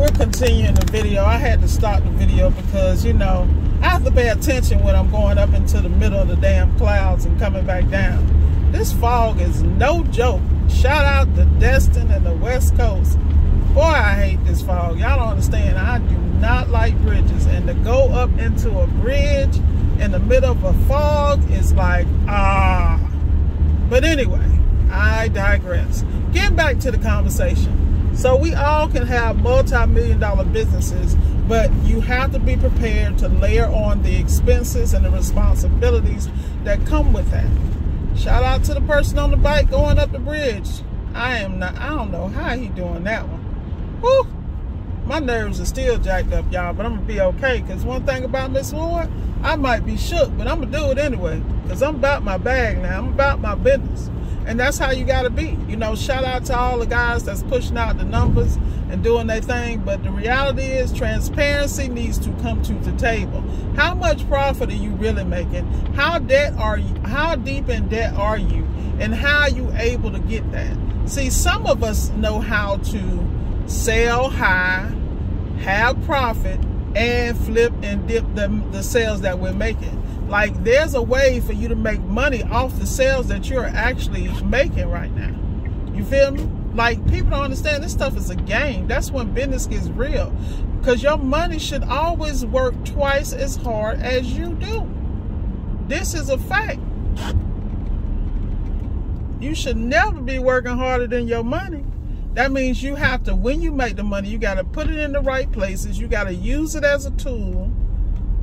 we're continuing the video. I had to stop the video because, you know, I have to pay attention when I'm going up into the middle of the damn clouds and coming back down. This fog is no joke. Shout out to Destin and the West Coast. Boy, I hate this fog. Y'all don't understand. I do not like bridges. And to go up into a bridge in the middle of a fog is like, ah. But anyway, I digress. Getting back to the conversation. So we all can have multi-million dollar businesses, but you have to be prepared to layer on the expenses and the responsibilities that come with that. Shout out to the person on the bike going up the bridge. I am not, I don't know how he doing that one. Whew. My nerves are still jacked up, y'all, but I'm gonna be okay. Cause one thing about Miss Ward, I might be shook, but I'm gonna do it anyway. Cause I'm about my bag now. I'm about my business. And that's how you gotta be. You know, shout out to all the guys that's pushing out the numbers and doing their thing. But the reality is transparency needs to come to the table. How much profit are you really making? How debt are you how deep in debt are you? And how are you able to get that? See, some of us know how to sell high, have profit, and flip and dip the, the sales that we're making. Like there's a way for you to make money off the sales that you're actually making right now. You feel me? Like people don't understand this stuff is a game. That's when business gets real. Because your money should always work twice as hard as you do. This is a fact. You should never be working harder than your money. That means you have to, when you make the money, you got to put it in the right places. You got to use it as a tool.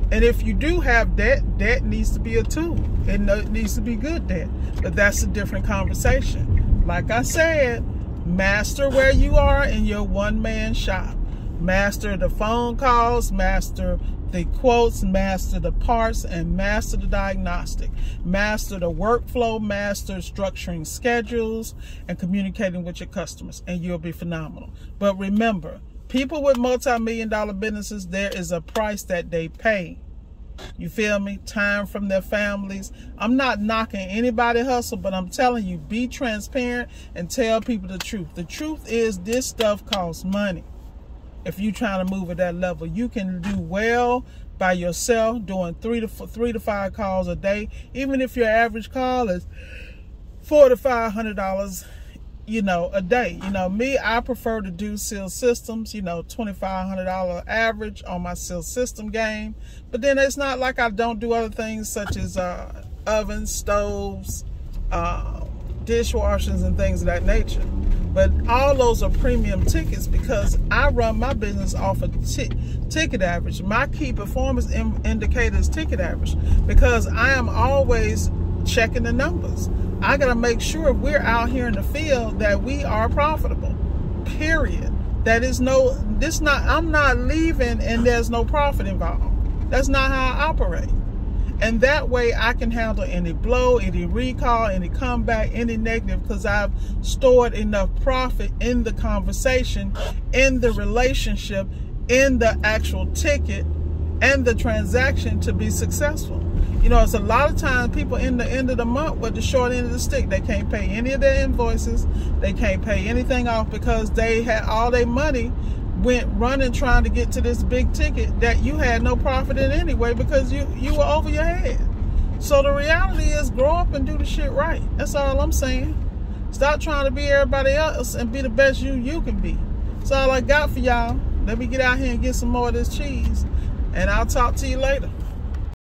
And if you do have debt, debt needs to be a tool. It needs to be good debt. But that's a different conversation. Like I said, master where you are in your one-man shop. Master the phone calls, master the quotes, master the parts, and master the diagnostic. Master the workflow, master structuring schedules, and communicating with your customers, and you'll be phenomenal. But remember, people with multi-million dollar businesses, there is a price that they pay. You feel me? Time from their families. I'm not knocking anybody hustle, but I'm telling you, be transparent and tell people the truth. The truth is this stuff costs money if you're trying to move at that level. You can do well by yourself doing three to four, three to five calls a day. Even if your average call is four to five hundred dollars, you know, a day. You know, me, I prefer to do seal systems, you know, $2,500 average on my seal system game. But then it's not like I don't do other things such as uh, ovens, stoves, uh, dishwashers, and things of that nature. But all those are premium tickets because I run my business off of ticket average. My key performance indicator is ticket average because I am always checking the numbers. I got to make sure if we're out here in the field that we are profitable. Period. That is no, this not, I'm not leaving and there's no profit involved. That's not how I operate. And that way I can handle any blow, any recall, any comeback, any negative because I've stored enough profit in the conversation, in the relationship, in the actual ticket, and the transaction to be successful. You know, it's a lot of times people in the end of the month with the short end of the stick. They can't pay any of their invoices. They can't pay anything off because they had all their money went running trying to get to this big ticket that you had no profit in anyway because you, you were over your head. So the reality is grow up and do the shit right. That's all I'm saying. Stop trying to be everybody else and be the best you you can be. That's all I got for y'all. Let me get out here and get some more of this cheese. And I'll talk to you later.